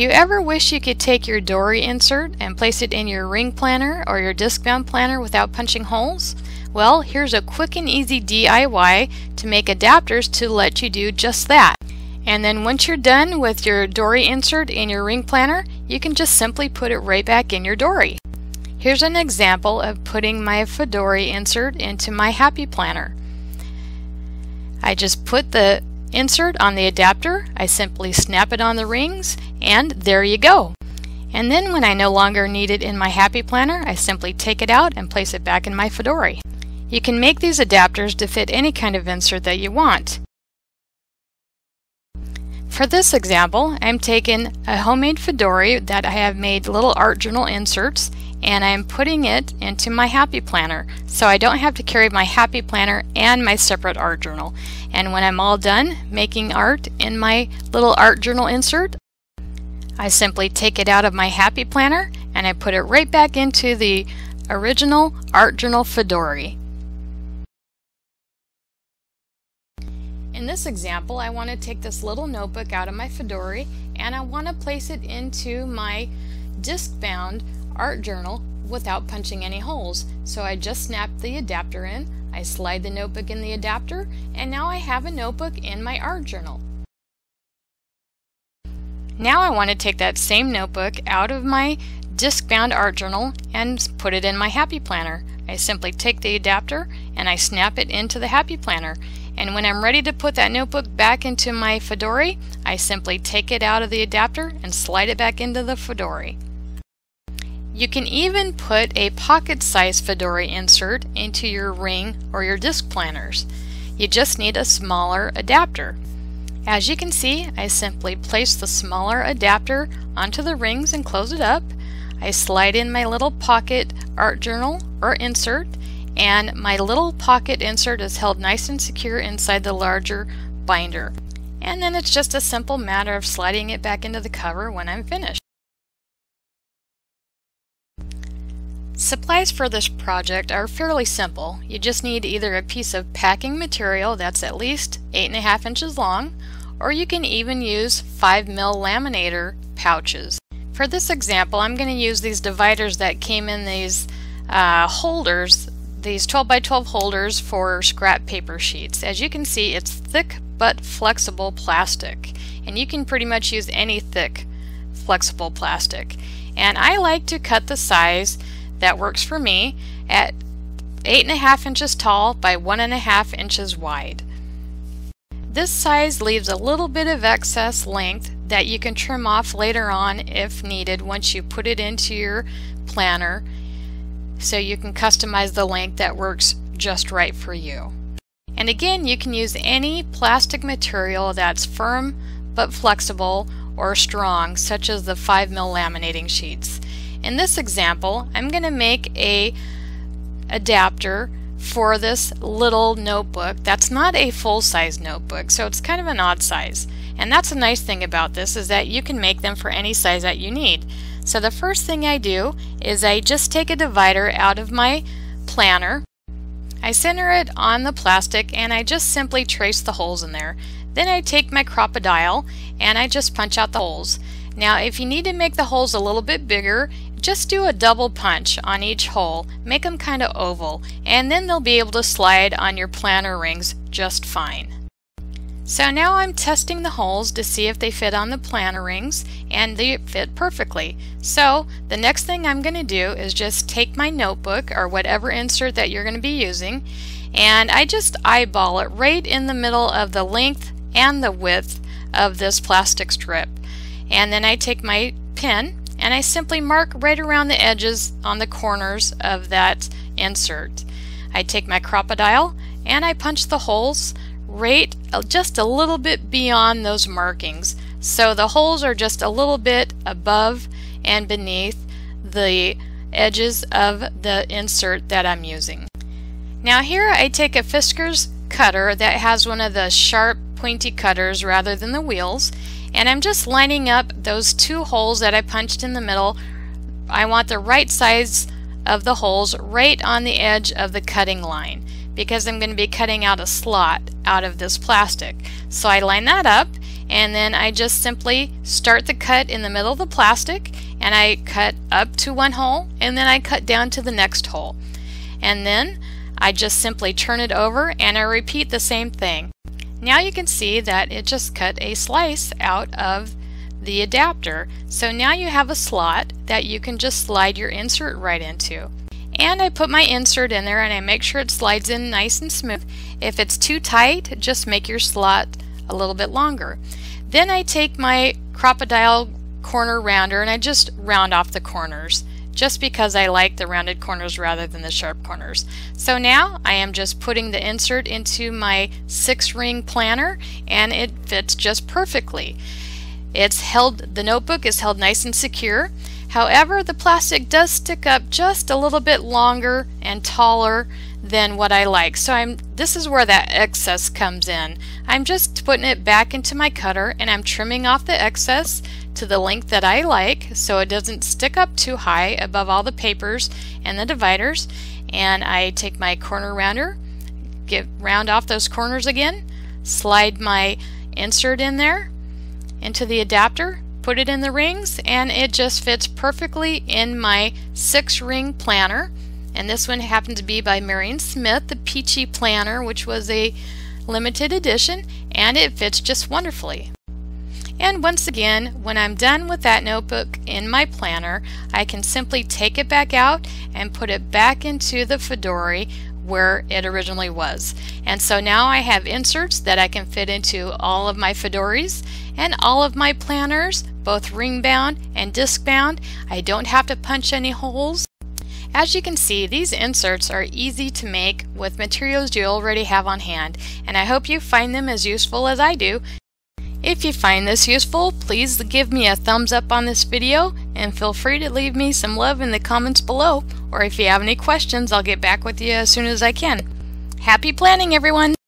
Do you ever wish you could take your Dori insert and place it in your ring planner or your disc bound planner without punching holes? Well, here's a quick and easy DIY to make adapters to let you do just that. And then once you're done with your Dori insert in your ring planner, you can just simply put it right back in your Dori. Here's an example of putting my Fauxdori insert into my Happy Planner. I just put the insert on the adapter, I simply snap it on the rings, and there you go. And then when I no longer need it in my Happy Planner, I simply take it out and place it back in my Fauxdori. You can make these adapters to fit any kind of insert that you want. For this example, I'm taking a homemade Fauxdori that I have made little art journal inserts and I'm putting it into my Happy Planner so I don't have to carry my Happy Planner and my separate art journal. And when I'm all done making art in my little art journal insert, I simply take it out of my Happy Planner and I put it right back into the original art journal Fauxdori. In this example, I want to take this little notebook out of my Fauxdori and I want to place it into my disc-bound art journal without punching any holes. So I just snap the adapter in, I slide the notebook in the adapter, and now I have a notebook in my art journal. Now I want to take that same notebook out of my disc-bound art journal and put it in my Happy Planner. I simply take the adapter and I snap it into the Happy Planner. And when I'm ready to put that notebook back into my Fauxdori, I simply take it out of the adapter and slide it back into the Fauxdori. You can even put a pocket-sized Fauxdori insert into your ring or your disc planners. You just need a smaller adapter. As you can see, I simply place the smaller adapter onto the rings and close it up. I slide in my little pocket art journal or insert and my little pocket insert is held nice and secure inside the larger binder. And then it's just a simple matter of sliding it back into the cover when I'm finished. Supplies for this project are fairly simple. You just need either a piece of packing material that's at least 8.5 inches long, or you can even use 5 mil laminator pouches. For this example, I'm going to use these dividers that came in these uh, holders, these 12 by 12 holders for scrap paper sheets. As you can see, it's thick but flexible plastic, and you can pretty much use any thick flexible plastic. And I like to cut the size that works for me at 8.5 inches tall by 1.5 inches wide. This size leaves a little bit of excess length that you can trim off later on if needed once you put it into your planner so you can customize the length that works just right for you. And again, you can use any plastic material that's firm but flexible or strong, such as the 5 mil laminating sheets. In this example, I'm going to make a adapter for this little notebook. That's not a full-size notebook so it's kind of an odd size. And that's a nice thing about this is that you can make them for any size that you need. So the first thing I do is I just take a divider out of my planner. I center it on the plastic and I just simply trace the holes in there. Then I take my Crop-A-Dile and I just punch out the holes. Now if you need to make the holes a little bit bigger just do a double punch on each hole, make them kind of oval, and then they'll be able to slide on your planner rings just fine. So now I'm testing the holes to see if they fit on the planner rings and they fit perfectly. So the next thing I'm going to do is just take my notebook or whatever insert that you're going to be using and I just eyeball it right in the middle of the length and the width of this plastic strip. And then I take my pen and I simply mark right around the edges on the corners of that insert. I take my Crop-A-Dile and I punch the holes right just a little bit beyond those markings. So the holes are just a little bit above and beneath the edges of the insert that I'm using. Now here I take a Fiskars cutter that has one of the sharp pointy cutters rather than the wheels and I'm just lining up those two holes that I punched in the middle. I want the right size of the holes right on the edge of the cutting line because I'm going to be cutting out a slot out of this plastic. So I line that up and then I just simply start the cut in the middle of the plastic and I cut up to one hole and then I cut down to the next hole and then I just simply turn it over and I repeat the same thing. Now you can see that it just cut a slice out of the adapter. So now you have a slot that you can just slide your insert right into. And I put my insert in there and I make sure it slides in nice and smooth. If it's too tight, just make your slot a little bit longer. Then I take my Crop-A-Dile corner rounder and I just round off the corners just because I like the rounded corners rather than the sharp corners. So now I am just putting the insert into my six ring planner and it fits just perfectly. It's held, the notebook is held nice and secure. However, the plastic does stick up just a little bit longer and taller than what I like. So I'm this is where that excess comes in. I'm just putting it back into my cutter and I'm trimming off the excess to the length that I like so it doesn't stick up too high above all the papers and the dividers and I take my corner rounder get round off those corners again slide my insert in there into the adapter put it in the rings and it just fits perfectly in my six ring planner and this one happened to be by Marion Smith the Peachy Planner which was a limited edition and it fits just wonderfully. And once again, when I'm done with that notebook in my planner, I can simply take it back out and put it back into the Fauxdori where it originally was. And so now I have inserts that I can fit into all of my Fauxdoris and all of my planners, both ring bound and disc bound. I don't have to punch any holes. As you can see, these inserts are easy to make with materials you already have on hand, and I hope you find them as useful as I do. If you find this useful, please give me a thumbs up on this video and feel free to leave me some love in the comments below or if you have any questions I'll get back with you as soon as I can. Happy planning everyone!